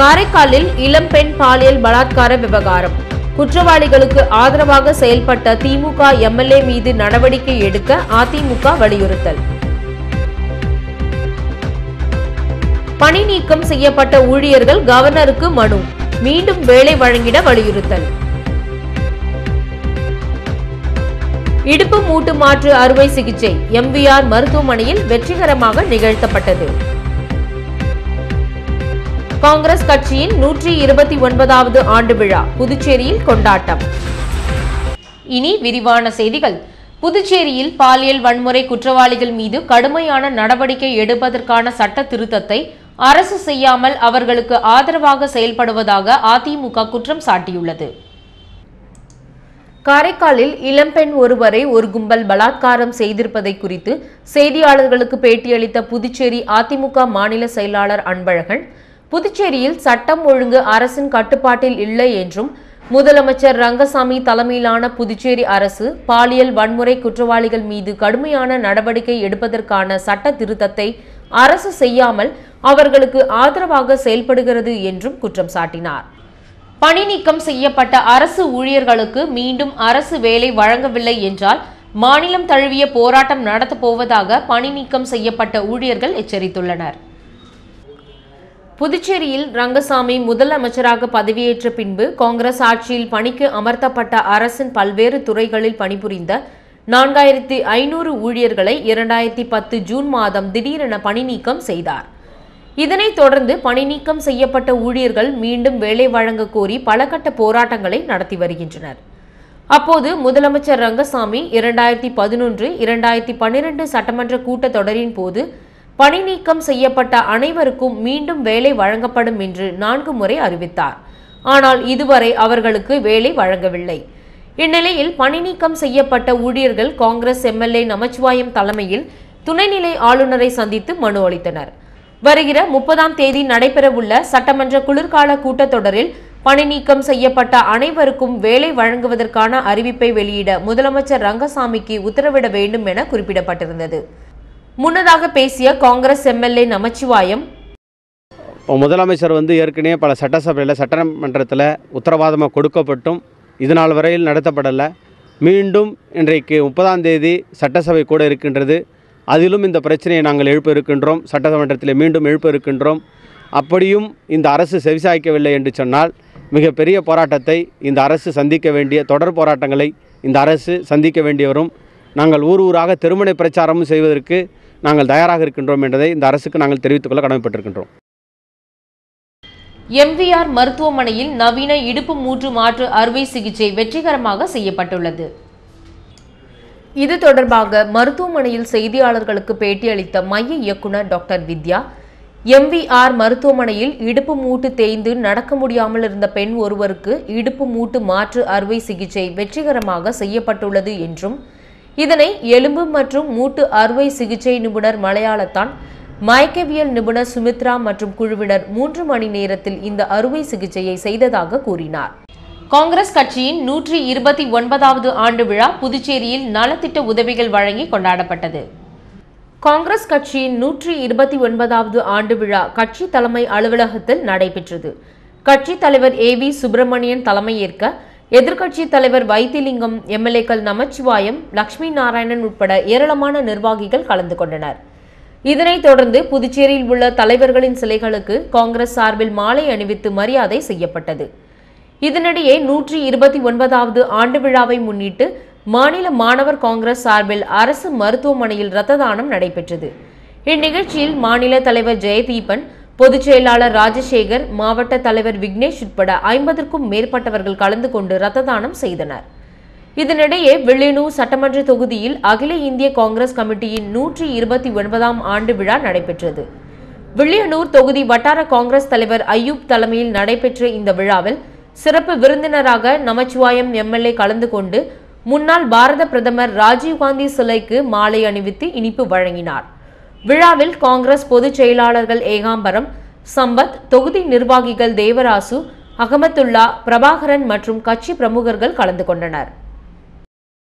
காரைக்காலில் இளம்பெண் பாலியல் பலாத்கார விவகாரம். குற்றவாளிகளுக்கு ஆதரவாக செயல்பட்ட திமுக எம்எல்ஏ மீது நடவடிக்கை எடுக்க அதிமுக வலியுறுத்தல். பணி நீக்கம் செய்யப்பட்ட ஊழியர்கள் கவர்னருக்கு மனு. மீண்டும் வேலை வழங்கிட வலியுறுத்தல். இடுப்பு மூட்டு மாற்று அறுவை சிகிச்சை எம்விஆர் மருத்துவமனையில் வெற்றிகரமாக நிகழ்த்தப்பட்டது. காங்கிரஸ் கட்சியின் நூற்றி இருபத்தி ஒன்பதாவது ஆண்டு விழா புதுச்சேரியில் கொண்டாட்டம். இனி விரிவான செய்திகள். புதுச்சேரியில் பாலியல் வன்முறை குற்றவாளிகள் மீது கடுமையான நடவடிக்கை எடுப்பதற்கான சட்ட திருத்தத்தை அரசு செய்யாமல் அவர்களுக்கு ஆதரவாக செயல்படுவதாக அதிமுக குற்றம் சாட்டியுள்ளது. காரைக்காலில் இளம்பெண் ஒருவரை ஒரு கும்பல் பலாத்காரம் செய்திருப்பதை குறித்து செய்தியாளர்களுக்கு பேட்டியளித்த புதுச்சேரி அதிமுக மாநில செயலாளர் அன்பழகன் புதுச்சேரியில் சட்டம் ஒழுங்கு அரசின் கட்டுப்பாட்டில் இல்லை என்றும் முதலமைச்சர் ரங்கசாமி தலைமையிலான புதுச்சேரி அரசு பாலியல் வன்முறை குற்றவாளிகள் மீது கடுமையான நடவடிக்கை எடுப்பதற்கான சட்ட திருத்தத்தை அரசு செய்யாமல் அவர்களுக்கு ஆதரவாக செயல்படுகிறது என்றும் குற்றம் சாட்டினார். பணி நீக்கம் செய்யப்பட்ட அரசு ஊழியர்களுக்கு மீண்டும் அரசு வேலை வழங்கவில்லை என்றால் மாநிலம் தழுவிய போராட்டம் நடத்தப்போவதாக பணி நீக்கம் செய்யப்பட்ட ஊழியர்கள் எச்சரித்துள்ளனர். புதுச்சேரியில் ரங்கசாமி முதலமைச்சராக பதவியேற்ற பின்பு காங்கிரஸ் ஆட்சியில் பணிக்கு அமர்த்தப்பட்ட அரசின் பல்வேறு துறைகளில் பணிபுரிந்த நான்காயிரத்தி ஐநூறு ஊழியர்களை இரண்டாயிரத்தி பத்து ஜூன் மாதம் திடீரென பணி நீக்கம் செய்தார். இதனைத் தொடர்ந்து பணி நீக்கம் செய்யப்பட்ட ஊழியர்கள் மீண்டும் வேலை வழங்க கோரி பல கட்ட போராட்டங்களை நடத்தி வருகின்றனர். அப்போது முதலமைச்சர் ரங்கசாமி இரண்டாயிரத்தி பதினொன்று இரண்டாயிரத்தி பன்னிரண்டு சட்டமன்ற கூட்டத்தொடரின் போது பணி நீக்கம் செய்யப்பட்ட அனைவருக்கும் மீண்டும் வேலை வழங்கப்படும் என்று நான்கு முறை அறிவித்தார். ஆனால் இதுவரை அவர்களுக்கு வேலை வழங்கவில்லை. இந்நிலையில் பணி நீக்கம் செய்யப்பட்ட ஊழியர்கள் காங்கிரஸ் எம்எல்ஏ நமச்சிவாயம் தலைமையில் துணைநிலை ஆளுநரை சந்தித்து மனு அளித்தனர். வருகிற முப்பதாம் தேதி நடைபெறவுள்ள சட்டமன்ற குளிர்கால கூட்டத்தொடரில் பணி நீக்கம் செய்யப்பட்ட அனைவருக்கும் வேலை வழங்குவதற்கான அறிவிப்பை வெளியிட முதலமைச்சர் ரங்கசாமிக்கு உத்தரவிட வேண்டும் என குறிப்பிடப்பட்டிருந்தது. முன்னதாக பேசிய காங்கிரஸ் எம்எல்ஏ நமச்சிவாயம் முதலமைச்சர் வந்து ஏற்கனவே பல சட்டசபையில் சட்டமன்றத்தில் உத்தரவாதமாக கொடுக்கப்பட்டும் இது நாள் வரையில் நடத்தப்படலை. மீண்டும் இன்றைக்கு முப்பதாம் தேதி சட்டசபை கூட இருக்கின்றது. அதிலும் இந்த பிரச்சனையை நாங்கள் எழுப்ப இருக்கின்றோம். சட்டமன்றத்தில் மீண்டும் எழுப்ப இருக்கின்றோம். அப்படியும் இந்த அரசு செவிசாய்க்கவில்லை என்று சொன்னால் மிகப்பெரிய போராட்டத்தை இந்த அரசு சந்திக்க வேண்டிய தொடர் போராட்டங்களை இந்த அரசு சந்திக்க வேண்டி வரும் நாங்கள் ஊர் ஊராக திருமண பிரச்சாரமும் செய்வதற்கு நாங்கள் தயாராக இருக்கின்றோம் என்பதை இந்த அரசுக்கு நாங்கள் தெரிவித்துக்கொள்ள கடமைப்பட்டிருக்கின்றோம். எம்விஆர் மருத்துவமனையில் நவீன இடுப்பு மூட்டு மாற்று அறுவை சிகிச்சை வெற்றிகரமாக செய்யப்பட்டுள்ளது. இது தொடர்பாக மருத்துவமனையில் செய்தியாளர்களுக்கு பேட்டியளித்த மைய இயக்குனர் டாக்டர் வித்யா எம்விஆர் மருத்துவமனையில் இடுப்பு மூட்டு தேய்ந்து நடக்க முடியாமல் இருந்த பெண் ஒருவருக்கு இடுப்பு மூட்டு மாற்று அறுவை சிகிச்சை வெற்றிகரமாக செய்யப்பட்டுள்ளது என்றும் இதனை எலும்பு மற்றும் மூட்டு அறுவை சிகிச்சை நிபுணர் மலையாளத்தான் மயக்கவியல் நிபுணர் சுமித்ரா மற்றும் குழுவினர் மூன்று மணி நேரத்தில் இந்த அறுவை சிகிச்சையை செய்ததாக கூறினார். காங்கிரஸ் கட்சியின் நூற்றி இருபத்தி ஒன்பதாவது ஆண்டு விழா புதுச்சேரியில் நலத்திட்ட உதவிகள் வழங்கி கொண்டாடப்பட்டது. காங்கிரஸ் கட்சியின் நூற்றி இருபத்தி ஒன்பதாவது ஆண்டு விழா கட்சி தலைமை அலுவலகத்தில் நடைபெற்றது. கட்சி தலைவர் ஏ வி சுப்பிரமணியன் தலைமையேற்க எதிர்க்கட்சி தலைவர் வைத்திலிங்கம் எம்எல்ஏக்கள் நமச்சிவாயம் லட்சுமி நாராயணன் உட்பட ஏராளமான நிர்வாகிகள் கலந்து கொண்டனர். இதனைத் தொடர்ந்து புதுச்சேரியில் உள்ள தலைவர்களின் சிலைகளுக்கு காங்கிரஸ் சார்பில் மாலை அணிவித்து மரியாதை செய்யப்பட்டது. இதனிடையே நூற்றி இருபத்தி ஒன்பதாவது ஆண்டு விழாவை முன்னிட்டு மாநில மாணவர் காங்கிரஸ் சார்பில் அரசு மருத்துவமனையில் இரத்த தானம் நடைபெற்றது. இந்நிகழ்ச்சியில் மாநில தலைவர் ஜெயதீபன் பொதுச் செயலாளர் ராஜசேகர் மாவட்ட தலைவர் விக்னேஷ் உட்பட ஐம்பதற்கும் மேற்பட்டவர்கள் கலந்து கொண்டு ரத்த தானம் செய்தனர். இதனிடையே வில்லியனூர் சட்டமன்ற தொகுதியில் அகில இந்திய காங்கிரஸ் கமிட்டியின் நூற்றி இருபத்தி ஒன்பதாம் ஆண்டு விழா நடைபெற்றது. வில்லியனூர் தொகுதி வட்டார காங்கிரஸ் தலைவர் அய்யூப் தலைமையில் நடைபெற்ற இந்த விழாவில் சிறப்பு விருந்தினராக நமச்சிவாயம் எம்எல்ஏ கலந்து கொண்டு முன்னாள் பாரத பிரதமர் ராஜீவ்காந்தி சிலைக்கு மாலை அணிவித்து இனிப்பு வழங்கினார். விழாவில் காங்கிரஸ் பொதுச் செயலாளர்கள் ஏகாம்பரம் சம்பத் தொகுதி நிர்வாகிகள் தேவராசு அகமத்துல்லா பிரபாகரன் மற்றும் கட்சி பிரமுகர்கள் கலந்து கொண்டனர்.